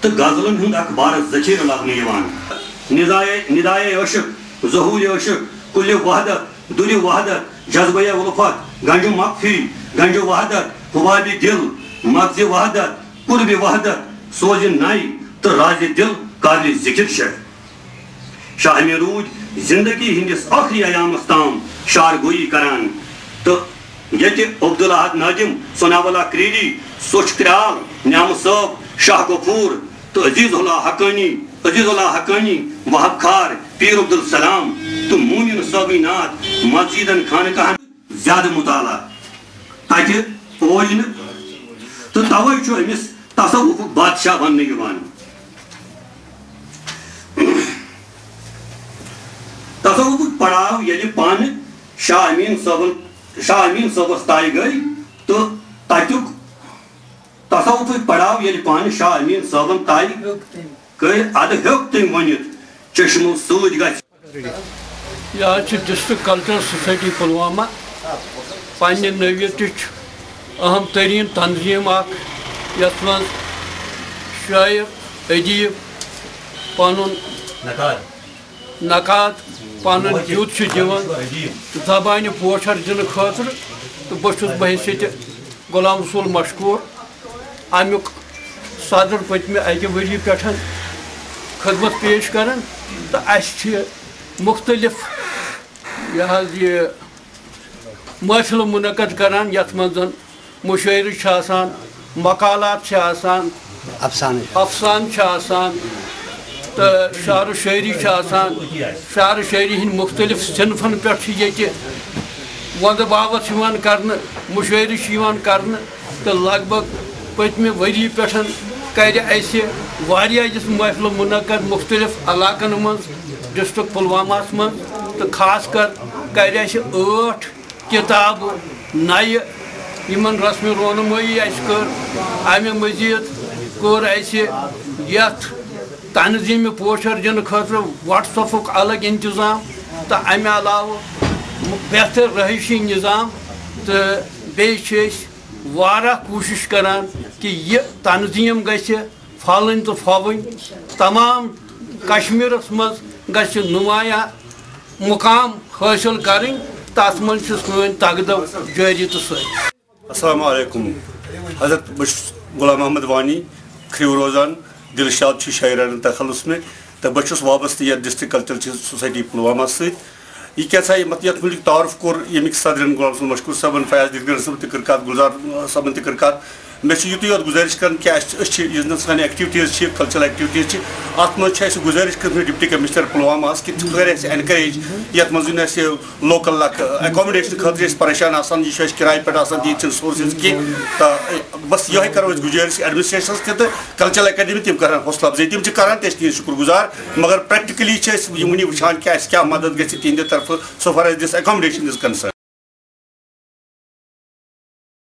تو غزلن ہند اخبار ذخیر لبنہ ندائے عشق ظہور عشق کل وحدت دل وحدت جذبہ الفت گنج مغفی گنج وحدت حباب دل، مغز وحدت قرب وحدت سوز نائی تو راز دل، قابل ذکر شہ شاہ میروج زندگی ہندس آخری ایامس تام شار گوئی کران۔ تو یہ عبدالحد ناجم سناولا کریڈی، سوچ ترال نعم صاحب شاہ غفور تو عزیز اللہ حقانی، عزیز اللہ حقانی وحب خار پیر عبدالسلام، تو مومن صابی نات مسجدن خانقاہن زیادہ مطالعہ۔ تاکہ اوج تو توے چھو امس تصوف بادشاہ بننے یوان تصوف پڑھاو یلی یعنی پان شاہ امین صاحب شاہ امین صاحب تائی گئی، تو تاتیک تصوف پڑھاو یلی پان شاہ امین صاحب تائی گئی اد ہیوک تم ونت چشمو سوج گژھِ یہ ڈسٹرک کلچرل سوسائٹی پلوامہ پنہ نویتچ اہم ترین تنظیم اخ یت من شاعر ادیب پن نقاد۔ پن یوت زبانہ پوچھر دن خاطر تو بہت بحثیت غلام رسول مشکور۔ امیک صدر پتمہ اکہ وری پہ خدمت پیش کران تو اس مختلف یہ محفل منعقد کران یت من مشاعر آسان مقالات افسانہ افسان آسان تو شعر و شاعری شعر و شاعری ہند مختلف صنفن پہ یہ ود باوت کرنے مشاعر کرنے تو لگ بھگ پتمہ وری پہ کر اس اس محفل منعقد مختلف علاقن من ڈسٹرک پلوامہ من تو خاص کر کر ٲٹھ کتاب نئے یمن رسم رونمائی اس کر، امہ مزید کور اس یت تنظیم پوچھر دن خاطر واٹس الگ انتظام تو امہ علاوہ بہتر رہائشی نظام تو بیس وارہ کوشش کران کہ یہ تنظیم گژھِ پھلن تو پھوٕنۍ، تمام کشمیرس مز گژھِ نمایاں مقام حٲصِل کَرٕنۍ، تَتھ منٛز چھِ سٲنۍ تگدو جٲری تہٕ السلام علیکم۔ حضرت بہٕ چھُس غلام محمد وانی کھرٛو روزان، دلشاد چھُ شاعران تخلص مےٚ تہٕ بہٕ چھُس وابستہٕ یتھ ڈسٹرک کلچرل سوسایٹی پُلوامہ سۭتۍ۔ یہ کیا سا مت یتھ ملک تعارف کور یمیک صدرن غلام صاحب مشکور صاحبن فیاض دلگر صاحب تہ کر کتھ گلزار صاحبن تہ کر کتھ مے چھ یتُے یوت گزارش کرن کہ اس ایکٹیوٹیز کلچرل ایکٹیوٹیز چھ اتھ منٛز گزارش کٔرمٕژ ڈپٹی کمشنر پُلواماہس کہ ژٕ کر اینکریج یتھ منٛز یِن لوکل اکھ ایکامڈیشن خٲطرٕ پریشان آسان یہِ چھُ اَسہِ کِراے آسان ییٚتہِ سورسز کینٛہہ تہٕ بس یِہوے کرو أسۍ گُزٲرِش ایڈمنسٹریشنس تہِ تہٕ کلچرل اکیڈمی تِم کرن حوصلہٕ افزٲیی تِم چھِ کران تہِ أسۍ تِہنٛدۍ شُکر مگر پریکٹِکلی چھِ أسۍ یہِ وٕنہِ مدد گژھِ تِہنٛدِ طرفہٕ سو فار ایز دِس ایکامڈیشن از کنسٲرن